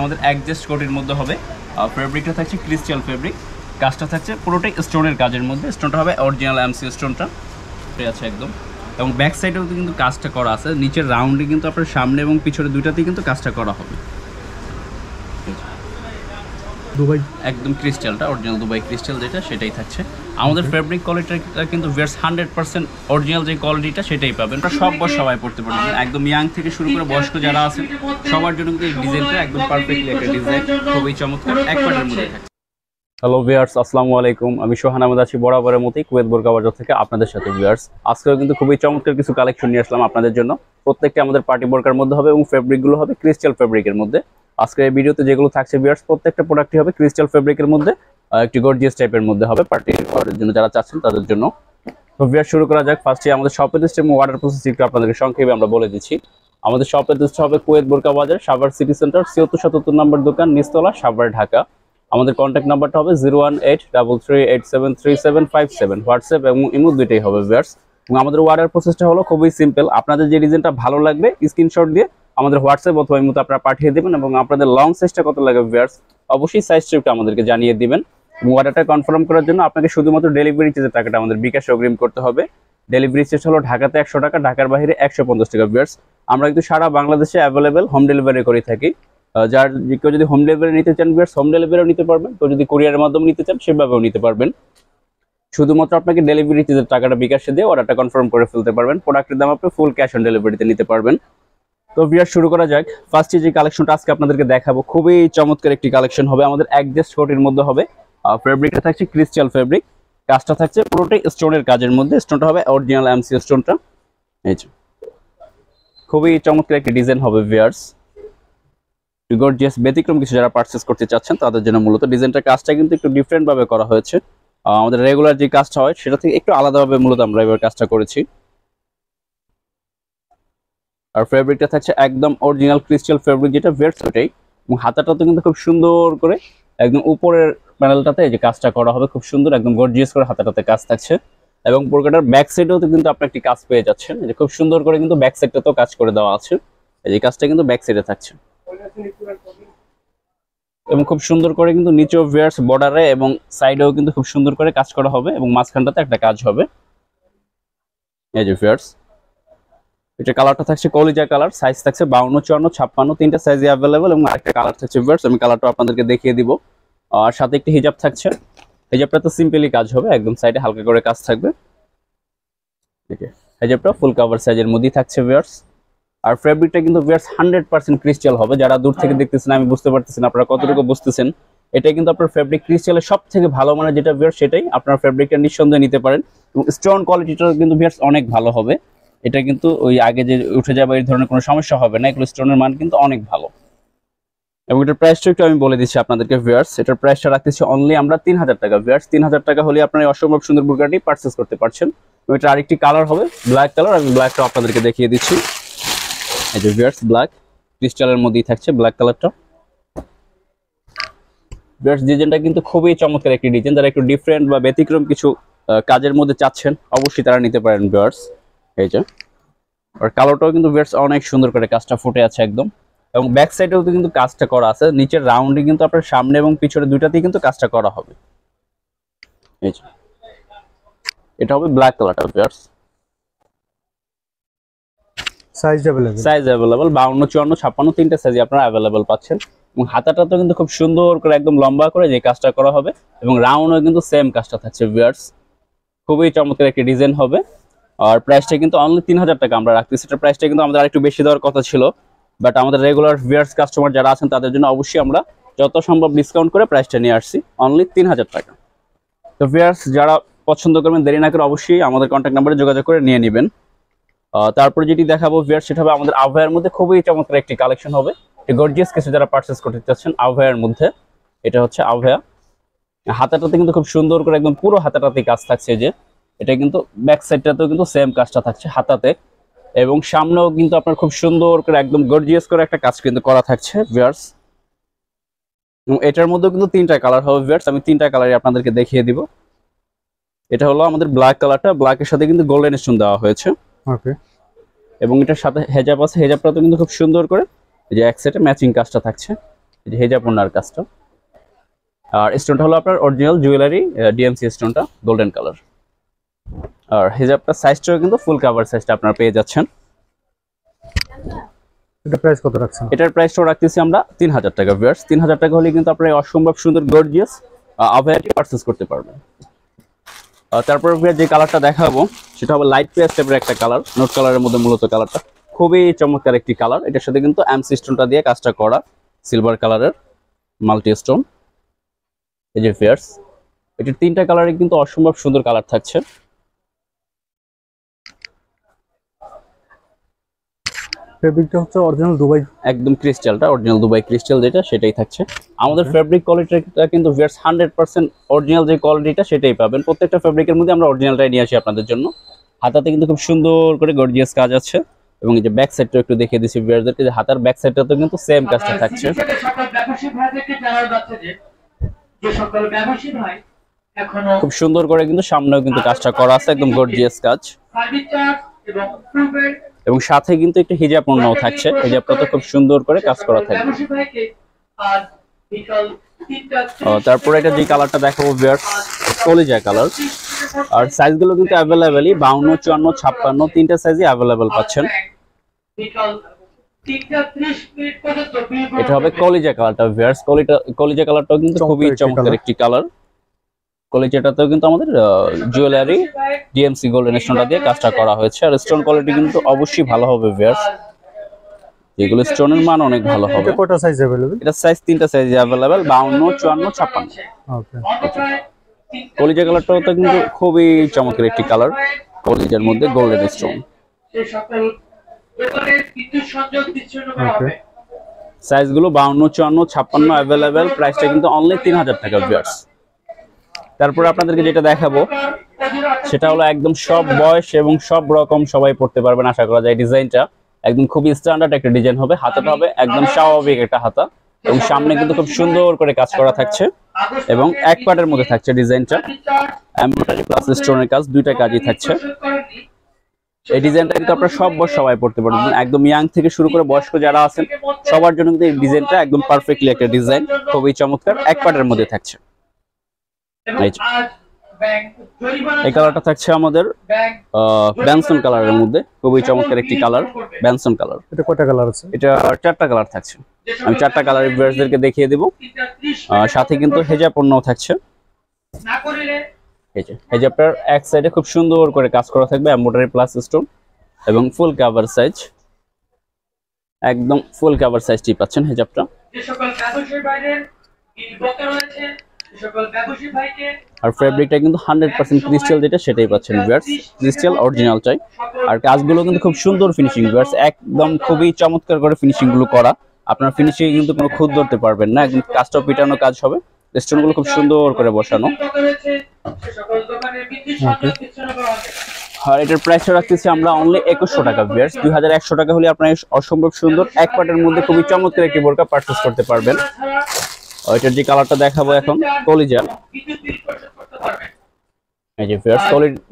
আমাদের অ্যাডজাস্ট কোটের মধ্যে হবে আর ফেব্রিকটা থাকছে ক্রিস্টাল ফেব্রিক কাজটা থাকছে পুরোটাই স্টোনের কাজের মধ্যে স্টোনটা হবে অরিজিনাল এমসি স্টোনটা আছে একদম। এবং ব্যাক সাইডেও কিন্তু কাজটা করা আছে নিচের রাউন্ডে কিন্তু আপনার সামনে এবং পিছনে দুইটাতেই কিন্তু কাজটা করা হবে। দুবাই? একদম ক্রিস্টালটা অরিজিনাল দুবাই ক্রিস্টাল যেটা সেটাই থাকছে। আমাদের ফেব্রিক কোয়ালিটিটা কিন্তু ভিয়ার্স হান্ড্রেড পার্সেন্ট অরিজিনাল যে কোয়ালিটিটা সেটাই পাবেন। সব বয়স সবাই পড়তে পারবেন একদম ইয়াং থেকে শুরু করে বয়স্ক যারা আছেন সবার জন্য কিন্তু এই ডিজাইনটা একদম পারফেক্টলি একটা ডিজাইন খুবই চমৎকার। এক পাটের মধ্যে থাকছে। হ্যালো ভিয়ার্স আসসালামু আলাইকুম। আমি সোহান আহমেদ আছি বরাবরের মতোই কুয়েত বোরকা বাজার থেকে আপনাদের সাথে ভিয়ার্স আজকেও কিন্তু খুবই চমৎকার কিছু কালেকশন নিয়ে আসলাম আপনাদের জন্য। প্রত্যেকটা আমাদের পার্টি বোরকার মধ্যে হবে এবং ফেব্রিকগুলো হবে ক্রিস্টাল ফেব্রিকের মধ্যে। আজকে এই ভিডিওতে যেগুলো থাকছে ভিয়ার্স প্রত্যেকটা প্রোডাক্টই হবে ক্রিস্টাল ফেব্রিকের মধ্যে একটি গর্জিয়াস টাইপের মধ্যে হবে পার্টি করার জন্য যারা চাচ্ছেন তাদের জন্য। তো ভিয়ার শুরু করা যাক। ফার্স্টে আমাদের শপের সিস্টেম ওয়াটার প্রসেস একটু আপনাদেরকে সংক্ষেপে আমরা বলে দিচ্ছি। আমাদের শপের লিস্ট হবে কুয়েত বোরকা বাজার, সাভার সিটি সেন্টার ছিয়াত্তর সাতাত্তর নম্বর দোকান নিস্তলা সাভার, ঢাকা। আমাদের কন্ট্যাক্ট নাম্বারটা হবে zero one eight double three eight seven three seven five seven WhatsApp এবং ইমো দুইটাই হবে ভিয়ার্স এবং আমাদের অর্ডার প্রসেসটা হলো খুবই সিম্পল আপনাদের যে ডিজাইনটা ভালো লাগবে স্ক্রিনশট দিয়ে আমাদের হোয়াটসঅ্যাপ অথবা ইমোতে আপনারা পাঠিয়ে দেবেন এবং আপনাদের লং সাইজটা কত লাগে ভিয়ার্স অবশ্যই সাইজটা একটু আমাদেরকে জানিয়ে দিবেন। অর্ডারটা কনফার্ম করার জন্য আপনাকে শুধুমাত্র ডেলিভারি চার্জের টাকাটা আমাদের বিকাশ অগ্রিম করতে হবে। ডেলিভারি চার্জ হলো ঢাকাতে একশো টাকা, ঢাকার বাইরে একশো পঞ্চাশ টাকা ভিয়ার্স আমরা কিন্তু সারা বাংলাদেশে অ্যাভেলেবেল হোম ডেলিভারি করে থাকি। যার কেউ যদি হোম ডেলিভারি নিতে চান ভিয়ার্স হোম ডেলিভারিও নিতে পারবেন। কেউ যদি কুরিয়ারের মাধ্যমে নিতে চান, সেভাবেও নিতে পারবেন। শুধুমাত্র আপনাকে ডেলিভারি চার্জের টাকাটা বিকাশে দিয়ে অর্ডারটা কনফার্ম করে ফেলতে পারবেন। প্রোডাক্টের দাম আপনি ফুল ক্যাশ অন ডেলিভারিতে নিতে পারবেন। তো ভিয়ার শুরু করা যাক। ফার্স্টে যে কালেকশনটা আজকে আপনাদেরকে দেখাবো, খুবই চমৎকার একটি কালেকশন হবে। আমাদের অ্যাডজাস্ট কোটের মধ্যে হবে। ফেব্রিকটা থাকছে ক্রিস্টাল ফেব্রিক কাজটা থাকছে পুরোটাই স্টোনের কাজের মধ্যে। স্টোনটা হবে অরিজিনাল এমসি স্টোনটা এই যে। খুবই চমৎকার একটি ডিজাইন হবে ভিয়ার্স গর্জিয়াস ব্যতিক্রম কিছু যারা পারচেস করতে চাচ্ছেন, তাদের জন্য মূলত ডিজাইনটার কাজটা কিন্তু একটু ডিফারেন্টভাবে করা হয়েছে। আমাদের রেগুলার যে কাজটা হয়, সেটা থেকে একটু আলাদাভাবে মূলত আমরা এবার কাজটা করেছি। আর ফেব্রিকটা থাকছে একদম অরিজিনাল ক্রিস্টাল ফেব্রিক যেটা ভেটস ওটাই এবং হাতাটাতে কিন্তু খুব সুন্দর করে একদম উপরের প্যানেলটাতে যে কাজটা করা হবে, খুব সুন্দর একদম গর্জিয়াস করে হাতাটাতে কাজ থাকছে। এবং বোরকাটার ব্যাক সাইডেও তো কিন্তু আপনি একটি কাজ পেয়ে যাচ্ছেন। যে খুব সুন্দর করে কিন্তু ব্যাক সাইডটাতেও কাজ করে দেওয়া আছে। এই কাজটা কিন্তু ব্যাক সাইডে থাকছে। এবং খুব সুন্দর করে কিন্তু নিচেও ভিয়ার্স বর্ডারে এবং সাইডেও কিন্তু খুব সুন্দর করে কাজ করা হবে এবং মাঝখানটাতে একটা কাজ হবে। এই যে ভিয়ার্স এটা কালারটা থাকছে কলিজা কালার সাইজ থাকছে বাউন্ন, চুয়ান্ন, ছাপ্পান্ন, তিনটা সাইজে অ্যাভেলেবেল এবং আরেকটা কালার থাকছে ভিয়ার্স আমি কালারটা আপনাদেরকে দেখিয়ে দিব। আর সাথে একটি হিজাব থাকছে। হিজাবটা তো সিম্পলি কাজ হবে, একদম সাইডে হালকা করে কাজ থাকবে। হিজাবটা ফুল কাভার সাইজের মধ্যেই থাকছে ভিয়ার্স আর ফেব্রিকটা কিন্তু ভিয়ার্স হান্ড্রেড পার্সেন্ট ক্রিস্টাল হবে। যারা দূর থেকে দেখতেছেন, আমি বুঝতে পারতেছেন আপনারা কতটুকু বুঝতেছেন। এটা কিন্তু আপনার ফেব্রিক ক্রিস্টালের সব থেকে ভালো মানে যেটা ভিয়ার্স সেটাই আপনার ফেব্রিকটা নিঃসন্দেহে নিতে পারেন। এবং স্টোন কোয়ালিটিটা কিন্তু ভিয়ার্স অনেক ভালো হবে। এটা কিন্তু ওই আগে যে উঠে যাবে এই ধরনের কোনো সমস্যা হবে না। এগুলো স্টোনের মান কিন্তু অনেক ভালো। এবং এটার প্রাইসটা একটু আমি বলে দিচ্ছি আপনাদেরকে ভিয়ার্স এটার প্রাইসটা রাখতেছি অনলি আমরা তিন হাজার টাকা। ভিয়ার্স তিন হাজার টাকা হলে আপনার অসম্ভব সুন্দর বুরকাটি পারচেস করতে পারছেন। এটা আরেকটি কালার হবে ব্ল্যাক কালার আমি ব্ল্যাকটা আপনাদেরকে দেখিয়ে দিচ্ছি। এই যে ভিয়ার্স ব্ল্যাক ক্রিস্টালের মধ্যেই থাকছে ব্ল্যাক কালারটা ভিয়ার্স ডিজাইনটা কিন্তু খুবই চমৎকার একটি ডিজাইন যারা একটু ডিফারেন্ট বা ব্যতিক্রম কিছু কাজের মধ্যে চাচ্ছেন, অবশ্যই তারা নিতে পারেন ভিয়ার্স এই যে। আর কালোটাও কিন্তু ভিয়ার্স অনেক সুন্দর করে কাজটা ফুটে আছে একদম। এবং ব্যাক সাইডেও তো কিন্তু কাজটা করা আছে। নিচের রাউন্ডে কিন্তু আপনার সামনে এবং পিছনে দুইটাতেই কিন্তু কাজটা করা হবে। এই যে। এটা হবে ব্ল্যাক কালারটা viewers size available size available বাউন্ন চুয়ান্ন ছাপ্পান্ন তিনটা সাইজ আপনারা অ্যাভেলেবল পাচ্ছেন। এবং হাতাটা তো কিন্তু খুব সুন্দর করে একদম লম্বা করে যে কাজটা করা হবে। এবং রাউন্ডও কিন্তু সেম কাজটা থাকছে ভিয়ার্স খুবই চমৎকার একটি ডিজাইন হবে। আর প্রাইসটা কিন্তু অনলি তিন হাজার টাকা আমরা রাখতেছি। সেটার প্রাইসটা কিন্তু আমাদের আরেকটু বেশি দেওয়ার কথা ছিল। বাট আমাদের রেগুলার ভিয়ার্স কাস্টমার যারা আছেন, তাদের জন্য অবশ্যই আমরা যত সম্ভব ডিসকাউন্ট করে প্রাইসটা নিয়ে আসছি। অনলি তিন হাজার টাকা। তো ভিয়ার্স যারা পছন্দ করবেন, দেরি না করে অবশ্যই আমাদের কন্ট্যাক্ট নাম্বারে যোগাযোগ করে নিয়ে নেবেন। তারপরে যেটি দেখাবো ভিয়ার সেটা হবে আমাদের আবহাওয়ার মধ্যে খুবই চমৎকার একটি কালেকশন হবে। গর্জিয়াস কিছু যারা পারচেস করতে চাচ্ছেন আবহাওয়ার মধ্যে। এটা হচ্ছে আবহাওয়া হাতাটাতে কিন্তু খুব সুন্দর করে একদম পুরো হাতাটাতে কাজ থাকছে যে। এটা কিন্তু ব্যাক সাইডটাতেও কিন্তু সেম কাজটা থাকছে হাতাতে। এবং সামনেও কিন্তু আপনার খুব সুন্দর করে একদম গর্জিয়াস করে একটা কাজ কিন্তু করা থাকছে ভিয়ার্স এবং এটার মধ্যেও কিন্তু তিনটা কালার হবে ভিয়ার্স আমি তিনটা কালারই আপনাদেরকে দেখিয়ে দিব। এটা হলো আমাদের ব্ল্যাক কালারটা ব্ল্যাকের সাথে কিন্তু গোল্ডেন স্টোন দেওয়া হয়েছে। ওকে এবং এটার সাথে হেজাব আছে। হেজাবটা তো কিন্তু খুব সুন্দর করে এই যে এক সেটে ম্যাচিং কাজটা থাকছে। এই যে হেজা পণ্যার কাজটা। আর স্টোনটা হলো আপনার অরিজিনাল জুয়েলারি ডিএমসি স্টোনটা গোল্ডেন কালার আর হেজাবটা সাইজটাও কিন্তু ফুল কাভার সাইজটা আপনারা পেয়ে যাচ্ছেন। এটা প্রাইস কত রাখছেন? এটার প্রাইসটাও রাখতেছি আমরা তিন হাজার টাকা ভিয়ার্স তিন হাজার টাকা হলে কিন্তু আপনারা অসম্ভব সুন্দর গর্জিয়াস আভয়াটি পারচেস করতে পারবেন। তারপর যে কালারটা দেখাবো সেটা হবে লাইট পেয়ার টাইপের একটা কালার নোট কালারের মধ্যে মূলত কালারটা খুবই চমৎকার একটি কালার এটার সাথে কিন্তু এমসি স্টোনটা দিয়ে কাজটা করা সিলভার কালারের মাল্টি স্টোন এই যে ফেয়ার্স এটির তিনটা কালারে কিন্তু অসম্ভব সুন্দর কালার থাকছে। ফেব্রিকটা হচ্ছে অরিজিনাল দুবাই একদম ক্রিস্টালটা অরিজিনাল দুবাই ক্রিস্টাল যেটা সেটাই থাকছে। আমাদের ফেব্রিক কোয়ালিটিটা কিন্তু ভিয়ার্স হান্ড্রেড পার্সেন্ট অরিজিনাল যে কোয়ালিটিটা সেটাই পাবেন। প্রত্যেকটা ফেব্রিকের মধ্যে আমরা অরিজিনালটাই নিয়ে আসি আপনাদের জন্য। হাতাতে কিন্তু খুব সুন্দর করে গর্জিয়াস কাজ আছে। এবং এই যে ব্যাক সাইডটা একটু দেখিয়ে দিচ্ছি ভিয়ার্সদেরকে যে হাতার ব্যাক সাইডটাতেও কিন্তু সেম কাজটা থাকছে। খুব সুন্দর করে কিন্তু সামনেও কিন্তু কাজটা করা আছে একদম গর্জিয়াস কাজ। সার্ভিস চার্জ এবং প্রুফের এবং সাথে কিন্তু একটা হিজাব পণ্যও থাকছে। হিজাবটা তো খুব সুন্দর করে কাজ করা থাকবে। ও, তারপরে এটা যে কালারটা দেখাবো ভিয়ার্স কলিজা কালার। আর সাইজগুলো কিন্তু অ্যাভেলেবেলই বাউন্ন চুয়ান্ন ছাপ্পান্ন তিনটা সাইজই অ্যাভেলেবেল পাচ্ছেন। এটা হবে কলিজা কালারটা ভিয়ার্স কলিটা কলিজা কালারটাও কিন্তু খুবই চমৎকার একটি কালার। কলিজাটাতেও কিন্তু আমাদের জুয়েলারি ডিএমসি গোল্ডেন স্টোনটা দিয়ে কাজটা করা হয়েছে। আর স্টোন কোয়ালিটি কিন্তু অবশ্যই ভালো হবে ভিয়ার্স যেগুলো স্টোনের মান অনেক ভালো হবে। কয়টা সাইজ অ্যাভেলেবেল এটা সাইজ তিনটা সাইজ অ্যাভেলেবেল বাউন্ন চুয়ান্ন ছাপ্পান্ন। ওকে কলিজা কালারটাও তো কিন্তু খুবই চমৎকার একটি কালার কলিজার মধ্যে গোল্ডেন স্টোন সাইজগুলো বাউন্ন চুয়ান্ন ছাপ্পান্ন অ্যাভেলেবেল প্রাইসটা কিন্তু অনলি তিন হাজার টাকা ভিউয়ার্স তারপরে আপনাদেরকে যেটা দেখাবো, সেটা হলো একদম সব বয়স এবং সব রকম সবাই পড়তে পারবেন, আশা করা যায় ডিজাইনটা। একদম খুবই স্ট্যান্ডার্ড একটা ডিজাইন হবে, হাতাটা হবে একদম স্বাভাবিক একটা হাতা এবং সামনে কিন্তু খুব সুন্দর করে কাজ করা থাকছে এবং এক পার্টের মধ্যে থাকছে ডিজাইনটা। এমব্রয়ডারি প্লাস স্টোনের কাজ, দুইটা কাজই থাকছে। এই ডিজাইনটা কিন্তু আপনারা সব বয়স সবাই পড়তে পারবেন একদম ইয়াং থেকে শুরু করে বয়স্ক যারা আছেন, সবার জন্য কিন্তু এই ডিজাইনটা একদম পারফেক্টলি একটা ডিজাইন, খুবই চমৎকার, এক পার্টের মধ্যে থাকছে। এই কালারটা থাকছে আমাদের ব্যানসন কালারের মধ্যে। খুবই চমৎকার একটি কালার ব্যানসন কালার এটা কয়টা কালার আছে? এটা চারটা কালার থাকছে। আমি চারটা কালারের ভিউয়ার্সদেরকে দেখিয়ে দেবো। আহ, সাথে কিন্তু হেজা পণ্যও থাকছে। না এই যে হেজাবটার এক সাইডে খুব সুন্দর করে কাজ করা থাকবে এমব্রয়ডারি প্লাস স্টোন এবং ফুল কাভার সাইজ একদম ফুল কাভার সাইজটি পাচ্ছেন হেজাবটা যে সকল ব্যবসায়ী ভাইদের রয়েছে। সে সকল ব্যবসায়ী আর ফ্যাব্রিকটা কিন্তু হান্ড্রেড পার্সেন্ট ক্রিস্টাল যেটা সেটাই পাচ্ছেন ভিউয়ার্স ক্রিস্টাল অরিজিনাল চাই। আর কাজগুলো কিন্তু খুব সুন্দর ফিনিশিং ভিউয়ার্স একদম খুবই চমৎকার করে ফিনিশিংগুলো করা। আপনার ফিনিশিং কিন্তু কোনো খুদ ধরতে পারবেন না। একদম কাজটা পিটানো কাজ হবে। স্টোনগুলো খুব সুন্দর করে বসানো। আর এটার প্রাইসটা রাখতেছি আমরা অনলি একুশশো টাকা ভিউয়ার্স দুই হাজার একশো টাকা হলে আপনার অসম্ভব সুন্দর এক পার্টের মধ্যে খুবই চমৎকার একটি বোরকা পারচেস করতে পারবেন। এটার যে কালারটা দেখাবো এখন কলিজা বিল পরিশোধ করতে পারবেন।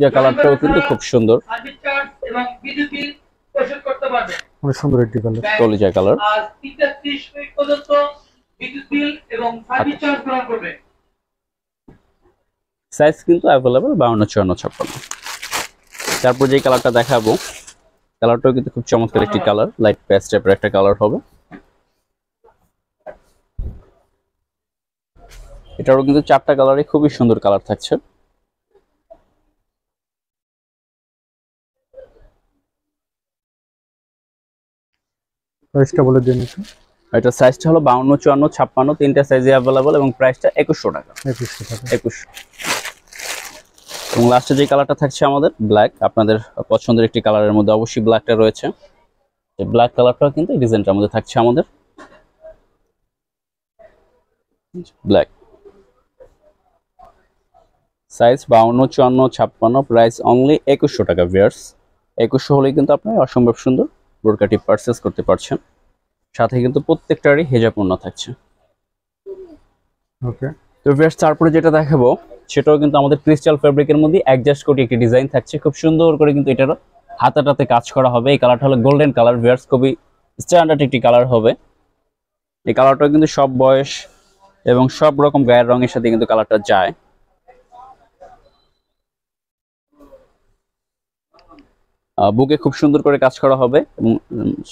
যে কালারটাও কিন্তু খুব সুন্দর। সার্ভিস চার্জ এবং বিদ্যুৎ বিল পরিশোধ করতে পারবেন। অনেক সুন্দর একটি কালার কলিজা কালার সাইজ কিন্তু অ্যাভেলেবেল বাউন্ন চুয়ান্ন ছাপ্পান্ন। তারপর যে কালারটা দেখাবো কালারটাও কিন্তু খুব চমৎকার একটি কালার লাইট প্যাচ টাইপের একটা কালার হবে। এটারও কিন্তু চারটা কালারে খুবই সুন্দর কালার থাকছে। প্রাইসটা বলে দিন একটু। এটার সাইজটা হলো বাউন্ন চুয়ান্ন ছাপ্পান্ন তিনটা সাইজে অ্যাভেলেবল এবং প্রাইসটা একুশশো টাকা। একুশশো টাকা। একুশশো। এবং লাস্টে যে কালারটা থাকছে আমাদের ব্ল্যাক আপনাদের পছন্দের একটি কালারের মধ্যে অবশ্যই ব্ল্যাকটা রয়েছে। এই ব্ল্যাক কালারটাও কিন্তু ডিজাইনটার মধ্যে থাকছে আমাদের। ব্ল্যাক সাইজ বাউন্ন চুয়ান্ন ছাপ্পান্ন প্রাইস অনলি একুশশো টাকা ভিয়ার্স একুশশো হলেই কিন্তু আপনি অসম্ভব সুন্দর বোরকাটি পারচেস করতে পারছেন। সাথে কিন্তু প্রত্যেকটারই হেজাপূর্ণ থাকছে। ওকে তো ভিউয়ার্স তারপরে যেটা দেখাবো সেটাও কিন্তু আমাদের ক্রিস্টাল ফেব্রিকের মধ্যে অ্যাডজাস্ট করে একটি ডিজাইন থাকছে। খুব সুন্দর করে কিন্তু এটারও হাতাটাতে কাজ করা হবে। এই কালারটা হলো গোল্ডেন কালার ভিউয়ার্স খুবই স্ট্যান্ডার্ড একটি কালার হবে। এই কালারটা কিন্তু সব বয়স এবং সব রকম গায়ের রঙের সাথে কিন্তু কালারটা যায়। বুকে খুব সুন্দর করে কাজ করা হবে এবং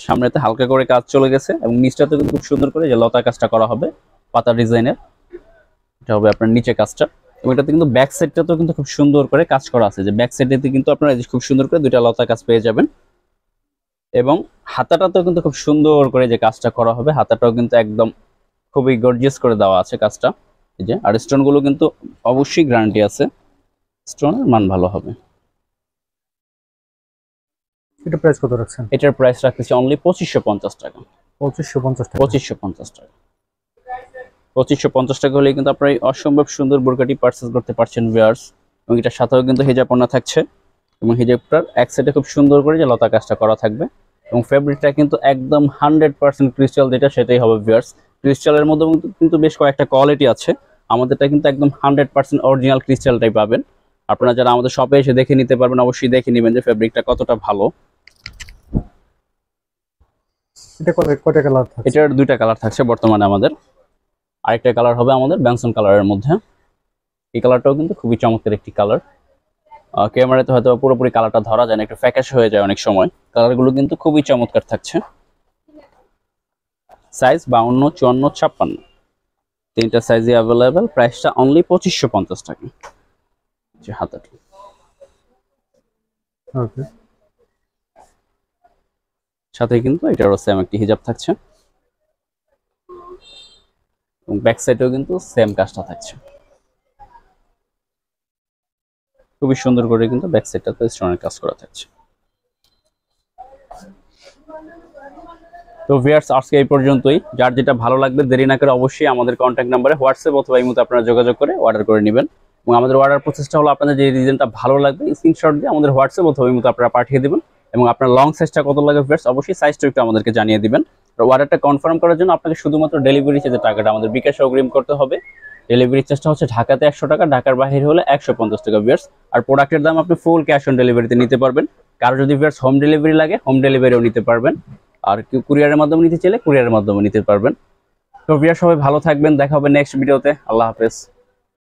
সামনেতে হালকা করে কাজ চলে গেছে এবং নিচটাতে কিন্তু খুব সুন্দর করে যে লতা কাজটা করা হবে, পাতা ডিজাইনের। এটা হবে আপনার নিচে কাজটা। এবং এটাতে কিন্তু ব্যাক সাইডটাতেও কিন্তু খুব সুন্দর করে কাজ করা আছে। যে ব্যাক সাইডেতে কিন্তু আপনারা খুব সুন্দর করে দুইটা লতা কাজ পেয়ে যাবেন। এবং হাতাটাতেও কিন্তু খুব সুন্দর করে যে কাজটা করা হবে। হাতাটাও কিন্তু একদম খুবই গর্জিয়াস করে দেওয়া আছে কাজটা। এই যে, আর স্টোনগুলো কিন্তু অবশ্যই গ্যারান্টি আছে। স্টোনের মান ভালো হবে। এটা প্রাইস কত রাখছেন? এটার প্রাইস রাখতেছি অনলি পঁচিশশো পঞ্চাশ টাকা। পঁচিশশো পঞ্চাশ টাকা। পঁচিশশো পঞ্চাশ টাকা। পঁচিশশো পঞ্চাশ টাকা হলে কিন্তু আপনার এই অসম্ভব সুন্দর বোরকাটি পারচেস করতে পারছেন ভিয়ার্স এবং এটার সাথেও কিন্তু হেজাপনা থাকছে। এবং হেজাবটার এক সাইডে খুব সুন্দর করে যে লতা কাজটা করা থাকবে। এবং ফেব্রিকটা কিন্তু একদম হান্ড্রেড পার্সেন্ট ক্রিস্টাল যেটা সেটাই হবে ভিয়ার্স ক্রিস্টালের মধ্যে কিন্তু- কিন্তু বেশ কয়েকটা কোয়ালিটি আছে। আমাদেরটা কিন্তু একদম হান্ড্রেড পার্সেন্ট অরিজিনাল ক্রিস্টালটাই পাবেন। আপনারা যারা আমাদের শপে এসে দেখে নিতে পারবেন অবশ্যই দেখে নেবেন যে ফেব্রিকটা কতটা ভালো। এটা কয়টা কালার থাকে এটার দুইটা কালার থাকছে বর্তমানে আমাদের। আরেকটা কালার হবে আমাদের ব্যানসন কালারের মধ্যে। এই কালারটাও কিন্তু খুবই চমৎকার একটি কালার ক্যামেরাতে হয়তো পুরোপুরি কালারটা ধরা যায় না একটু ফ্যাকাশ হয়ে যায় অনেক সময়। কালারগুলো কিন্তু খুবই চমৎকার থাকছে। সাইজ বাউন্ন চুয়ান্ন ছাপ্পান্ন। তিনটা সাইজই অ্যাভেলেবেল প্রাইসটা অনলি পঁচিশশো পঞ্চাশ টাকা। যে হাতাটা। ওকে সাথে কিন্তু এটারও সেম একটি হিজাব থাকছে। এবং ব্যাক সাইডেও কিন্তু সেম কাজটা থাকছে। খুবই সুন্দর করে কিন্তু ব্যাক সাইডটাতে স্টোনের কাজ করা থাকছে। তো ভিয়ার্স আজকে এই পর্যন্তই। যার যেটা ভালো লাগবে, দেরি না করে অবশ্যই আমাদের কন্ট্যাক্ট নাম্বারে হোয়াটসঅ্যাপ অথবা এই মতো আপনারা যোগাযোগ করে অর্ডার করে নেবেন। এবং আমাদের অর্ডার প্রসেসটা হলো আপনাদের যে ডিজাইনটা ভালো লাগবে স্ক্রিনশট দিয়ে আমাদের হোয়াটসঅ্যাপ অথবা এই মতো আপনারা পাঠিয়ে দেবেন। এবং আপনার লং সাইজটা কত লাগে ভিয়ার্স অবশ্যই সাইজটা একটু আমাদেরকে জানিয়ে দিবেন। অর্ডারটা কনফার্ম করার জন্য আপনাকে শুধুমাত্র ডেলিভারি চার্জের টাকাটা আমাদের বিকাশে অগ্রিম করতে হবে। ডেলিভারি চার্জটা হচ্ছে ঢাকাতে একশো টাকা, ঢাকার বাইরে হলে একশো পঞ্চাশ টাকা ভিয়ার্স আর প্রোডাক্টের দাম আপনি ফুল ক্যাশ অন ডেলিভারিতে নিতে পারবেন। কারও যদি ভিয়ার্স হোম ডেলিভারি লাগে হোম ডেলিভারিও নিতে পারবেন। আর কেউ কুরিয়ারের মাধ্যমে নিতে চাইলে কুরিয়ারের মাধ্যমে নিতে পারবেন। তো ভিয়ার সবাই ভালো থাকবেন, দেখা হবে নেক্সট ভিডিওতে আল্লাহ হাফেজ।